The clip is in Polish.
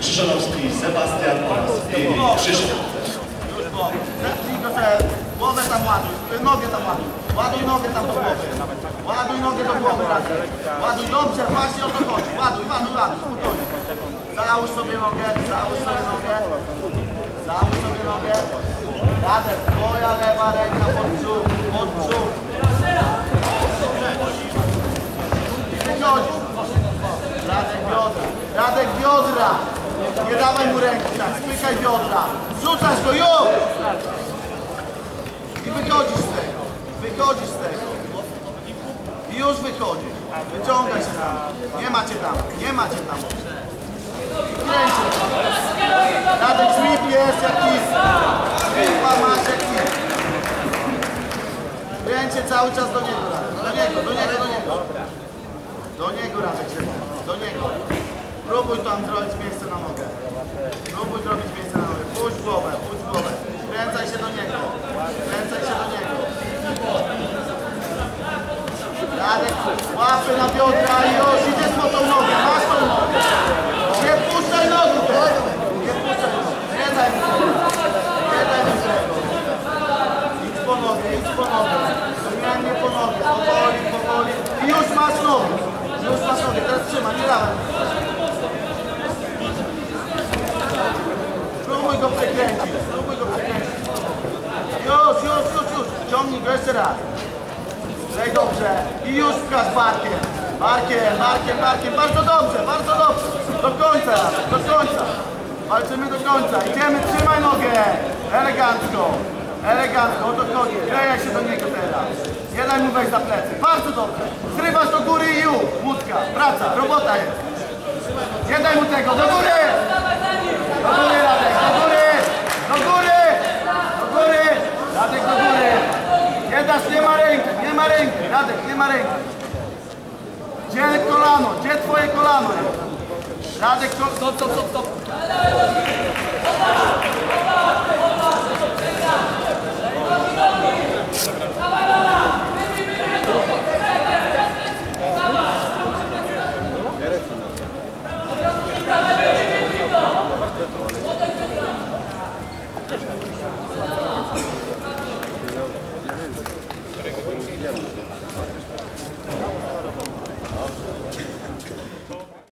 Krzyżanowski Sebastian oraz Krzysztof. Zetnij to se, głowę tam ładuj, nogę tam ładuj. Ładuj nogę tam do głowy. Ładuj nogę do głowy razem. Ładuj dobrze, właśnie o to chodzi. Ładuj, ładuj, ładuj. Załóż sobie nogę, załóż sobie nogę. Załóż sobie nogę. Radek, twoja lewa ręka pod brzuch, pod brzuch. Radek biodra, Radek biodra. Nie dawaj mu ręki tak, spykaj biodra. Rzucasz go, już! I wychodzisz z tego. Wychodzisz z tego. I już wychodzisz. Wyciągaj się tam. Nie macie tam. Nie macie tam. Kręcie. Radek śmip jest jak kis. Śmipa masz kis. Kręcie cały czas do niego. Do niego, do niego, do niego. Do niego Radek się. Do niego. Próbuj tam zrobić miejsce na nogę. Próbuj zrobić miejsce na nogę. Puść głowę, puść łapy na biodra i już idziesz po tą nogę. Masz tą nogę. Nie puszczaj nogi. Nie puszczaj nogi. Nie daj mi tego. Nie daj mi tego. Idź po nogę, idź po nogę. Zmiennie po nogę. Powoli, powoli. I już masz nogę. Już masz nogę. Teraz trzymaj, nie dawaj. Spróbuj go przekręcić, spróbuj go przekręcić. Już, już, już, już. Ciągnij go jeszcze raz. Daj dobrze. I już wkaż barkiem. Barkiem, barkiem, barkiem. Bardzo dobrze, bardzo dobrze. Do końca, do końca. Walczymy do końca. Idziemy, trzymaj nogę. Elegancko. Elegancko, o to chodzi. Się do niego teraz. Nie daj mu wejść za plecy. Bardzo dobrze. Zrywasz do góry i już. Łódka. Praca, robota jest. Nie daj mu tego. Do góry! Do góry, Radek, do góry! Do góry! Do góry! Radek, do góry! Nie dasz, nie ma ręki, nie ma ręki, Radek, nie ma ręki. Gdzie kolano? Gdzie twoje kolano? Radek, to... Stop, stop, stop, stop. Gracias.